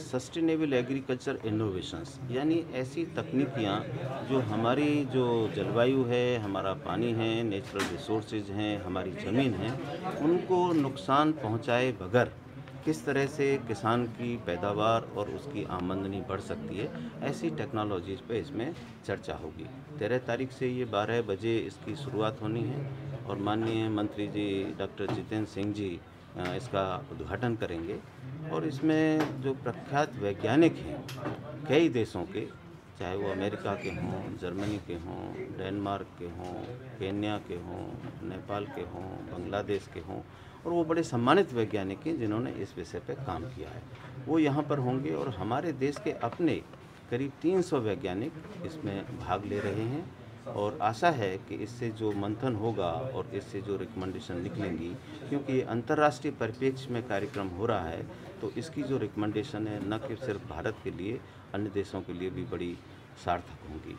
Sustainable agriculture innovations यानी ऐसी तकनीकियाँ जो हमारी जो जलवायु है, हमारा पानी है नेचुरल रिसोर्सेज हैं, हमारी ज़मीन है, उनको नुकसान पहुँचाए बगैर किस तरह से किसान की पैदावार और उसकी आमदनी बढ़ सकती है, ऐसी टेक्नोलॉजीज़ पे इसमें चर्चा होगी। तेरह तारीख से ये बारह बजे इसकी शुरुआत होनी है और माननीय मंत्री जी डॉक्टर जितेंद्र सिंह जी इसका उद्घाटन करेंगे। और इसमें जो प्रख्यात वैज्ञानिक हैं, कई देशों के, चाहे वो अमेरिका के हों, जर्मनी के हों, डेनमार्क के हों, केन्या के हों, नेपाल के हों, बांग्लादेश के हों, और वो बड़े सम्मानित वैज्ञानिक हैं जिन्होंने इस विषय पर काम किया है। वो यहाँ पर होंगे और हमारे देश के अपने करीब 300 वैज्ञानिक इसमें भाग ले रहे हैं। और आशा है कि इससे जो मंथन होगा और इससे जो रिकमेंडेशन निकलेंगी, क्योंकि ये अंतर्राष्ट्रीय परिप्रेक्ष्य में कार्यक्रम हो रहा है तो इसकी जो रिकमेंडेशन है, न कि सिर्फ़ भारत के लिए, अन्य देशों के लिए भी बड़ी सार्थक होंगी।